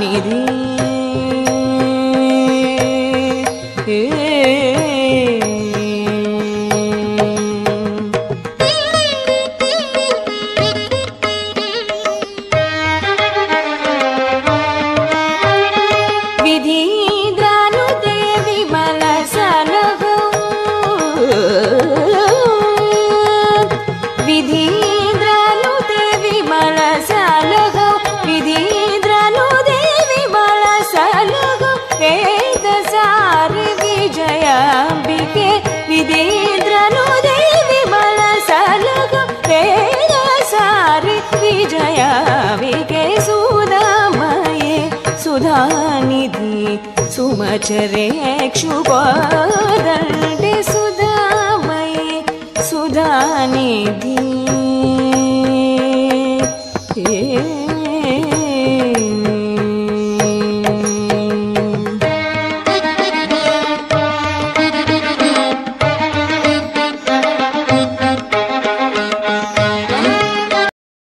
நிதி సుధానిధి సుమచరే సుమచరేక్షుపాదంటే సుధామయ సుధానిధి ఏ